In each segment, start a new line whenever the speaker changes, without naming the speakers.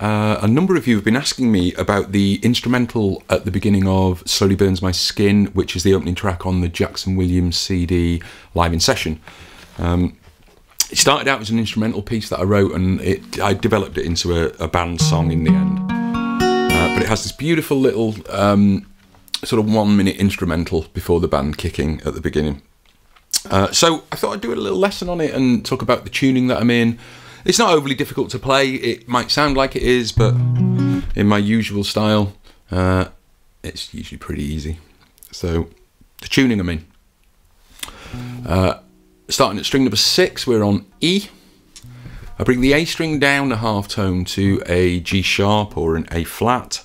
Uh, a number of you have been asking me about the instrumental at the beginning of Slowly Burns My Skin, which is the opening track on the Jackson Williams CD live in session. Um, it started out as an instrumental piece that I wrote and it, I developed it into a, a band song in the end. Uh, but it has this beautiful little um, sort of one minute instrumental before the band kicking at the beginning. Uh, so I thought I'd do a little lesson on it and talk about the tuning that I'm in it's not overly difficult to play. It might sound like it is, but in my usual style, uh, it's usually pretty easy. So the tuning I'm in. Uh, starting at string number six, we're on E. I bring the A string down a half tone to a G sharp or an A flat.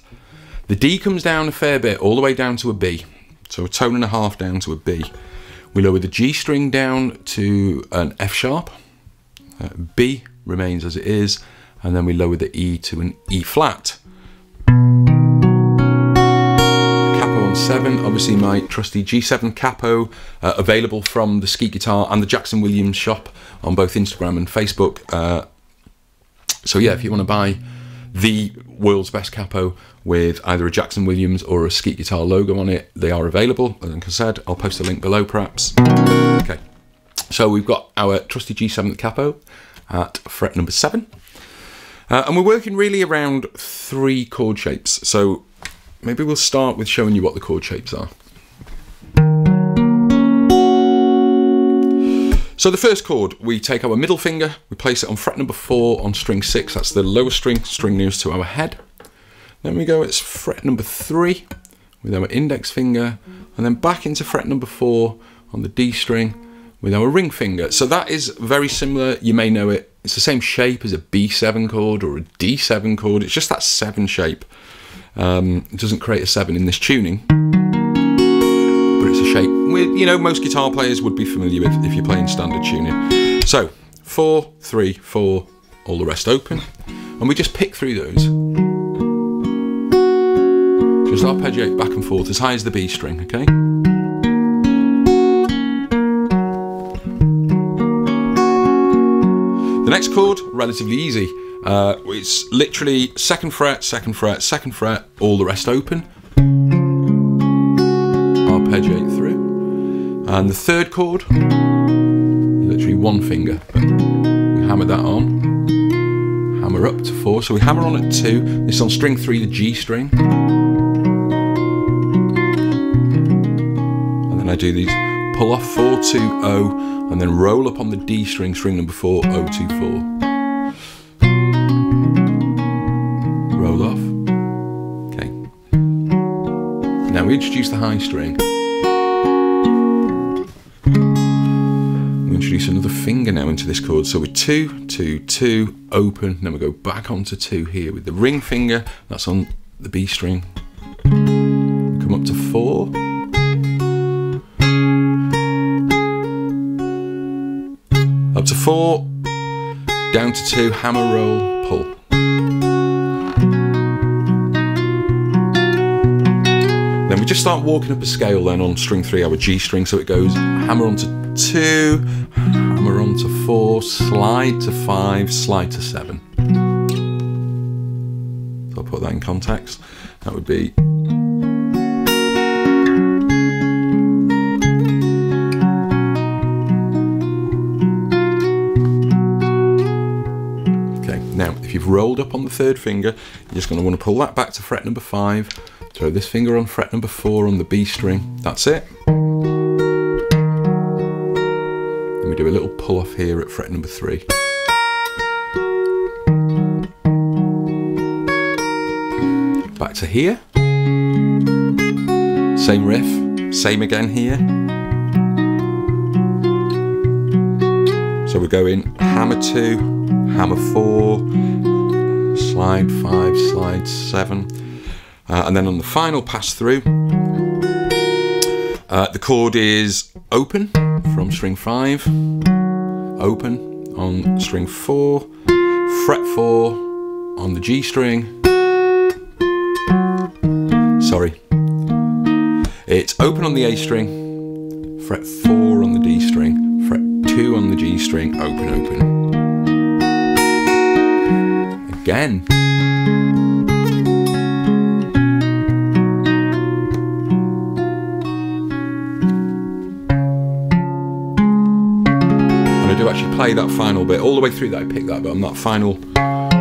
The D comes down a fair bit, all the way down to a B. So a tone and a half down to a B. We lower the G string down to an F sharp. Uh, B remains as it is, and then we lower the E to an E flat. Capo on 7, obviously my trusty G7 capo, uh, available from the Skeet Guitar and the Jackson Williams shop on both Instagram and Facebook. Uh, so yeah, if you want to buy the world's best capo with either a Jackson Williams or a Skeet Guitar logo on it, they are available. Like I said, I'll post a link below perhaps. Okay, so we've got our trusty G7 capo at fret number seven. Uh, and we're working really around three chord shapes. So maybe we'll start with showing you what the chord shapes are. So the first chord, we take our middle finger, we place it on fret number four on string six, that's the lower string, string nearest to our head. Then we go, it's fret number three with our index finger, and then back into fret number four on the D string, with our ring finger. So that is very similar. You may know it. It's the same shape as a B7 chord or a D7 chord. It's just that seven shape. Um, it doesn't create a seven in this tuning, but it's a shape with, you know, most guitar players would be familiar with if you're playing standard tuning. So four, three, four, all the rest open. And we just pick through those. Just arpeggiate back and forth as high as the B string, okay? Next chord, relatively easy. Uh, it's literally second fret, second fret, second fret, all the rest open. Arpeggiate through. And the third chord, literally one finger. We hammer that on. Hammer up to four. So we hammer on at two. This on string three, the G string. And then I do these pull off four, two, O and then roll up on the D string, string number 4024. Roll off. Okay. Now we introduce the high string. We introduce another finger now into this chord. So we're two, two, two, open, then we go back onto two here with the ring finger, that's on the B string. Up to four, down to two, hammer, roll, pull. Then we just start walking up a scale then on string three, our G string, so it goes hammer onto two, hammer onto four, slide to five, slide to seven. So I'll put that in context. That would be You've rolled up on the third finger, you're just going to want to pull that back to fret number five, throw this finger on fret number four on the B string. That's it. Then we do a little pull off here at fret number three. Back to here. Same riff, same again here. So we're going hammer two, hammer four, slide five, slide seven. Uh, and then on the final pass through, uh, the chord is open from string five, open on string four, fret four on the G string. Sorry. It's open on the A string, fret four on the D string, fret two on the G string, open, open. Again. And I do actually play that final bit all the way through that I pick that, but I'm not final, I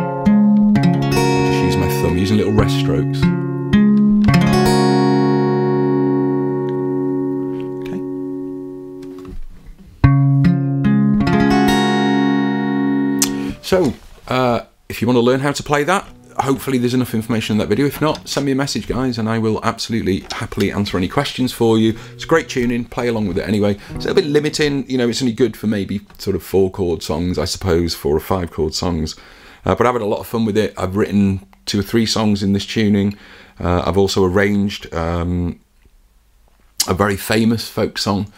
just use my thumb, using little rest strokes. So, uh, if you want to learn how to play that, hopefully there's enough information in that video. If not, send me a message, guys, and I will absolutely happily answer any questions for you. It's great tuning, play along with it anyway. It's a bit limiting, you know, it's only good for maybe sort of four chord songs, I suppose, four or five chord songs. Uh, but I've had a lot of fun with it. I've written two or three songs in this tuning. Uh, I've also arranged um, a very famous folk song,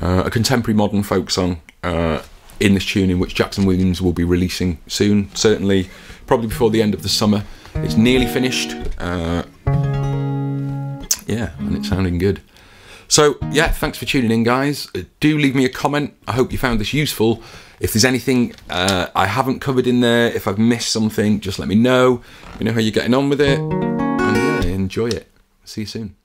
uh, a contemporary modern folk song uh, in this tuning, which Jackson Williams will be releasing soon, certainly probably before the end of the summer. It's nearly finished. Uh, yeah, and it's sounding good. So, yeah, thanks for tuning in, guys. Uh, do leave me a comment. I hope you found this useful. If there's anything uh, I haven't covered in there, if I've missed something, just let me know. You know how you're getting on with it. And yeah, enjoy it. See you soon.